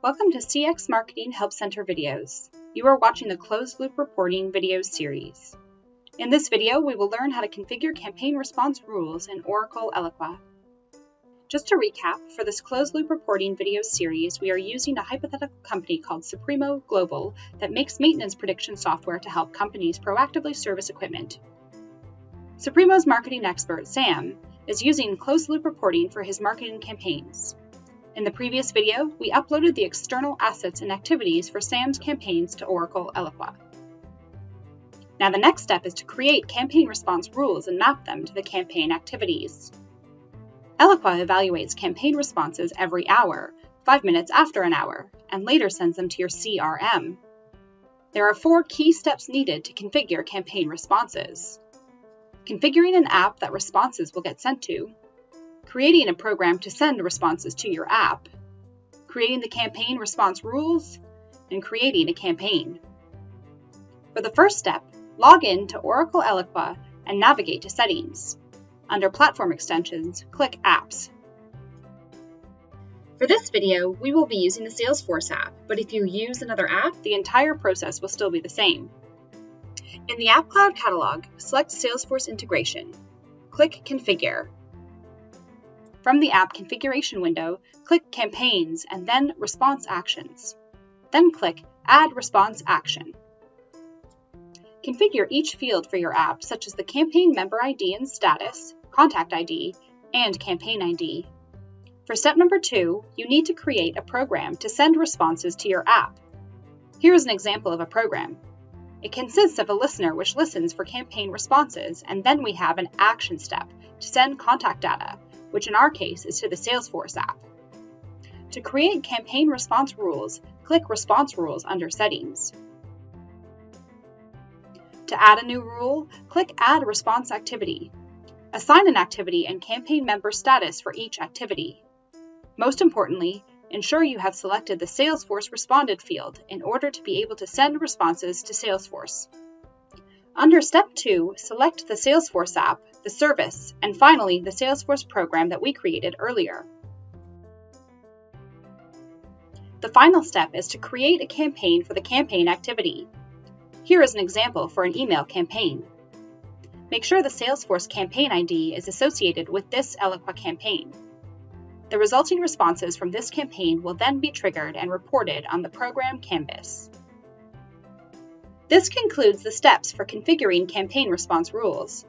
Welcome to CX Marketing Help Center videos. You are watching the Closed Loop Reporting video series. In this video, we will learn how to configure campaign response rules in Oracle Eloqua. Just to recap, for this closed loop reporting video series, we are using a hypothetical company called Supremo Global that makes maintenance prediction software to help companies proactively service equipment. Supremo's marketing expert, Sam, is using closed loop reporting for his marketing campaigns. In the previous video, we uploaded the external assets and activities for Sam's campaigns to Oracle Eloqua. Now the next step is to create campaign response rules and map them to the campaign activities. Eloqua evaluates campaign responses every hour, five minutes after an hour, and later sends them to your CRM. There are four key steps needed to configure campaign responses. Configuring an app that responses will get sent to, creating a program to send responses to your app, creating the campaign response rules, and creating a campaign. For the first step, log in to Oracle Eloqua and navigate to Settings. Under Platform Extensions, click Apps. For this video, we will be using the Salesforce app, but if you use another app, the entire process will still be the same. In the App Cloud catalog, select Salesforce Integration. Click Configure from the app configuration window, click Campaigns and then Response Actions. Then click Add Response Action. Configure each field for your app, such as the campaign member ID and status, contact ID, and campaign ID. For step number two, you need to create a program to send responses to your app. Here is an example of a program. It consists of a listener which listens for campaign responses, and then we have an action step to send contact data, which in our case is to the Salesforce app. To create campaign response rules, click Response Rules under Settings. To add a new rule, click Add Response Activity. Assign an activity and campaign member status for each activity. Most importantly, ensure you have selected the Salesforce Responded field in order to be able to send responses to Salesforce. Under Step 2, select the Salesforce app the service, and finally, the Salesforce program that we created earlier. The final step is to create a campaign for the campaign activity. Here is an example for an email campaign. Make sure the Salesforce campaign ID is associated with this Eloqua campaign. The resulting responses from this campaign will then be triggered and reported on the program canvas. This concludes the steps for configuring campaign response rules.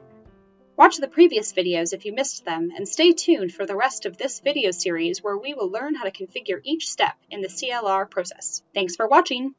Watch the previous videos if you missed them, and stay tuned for the rest of this video series where we will learn how to configure each step in the CLR process. Thanks for watching!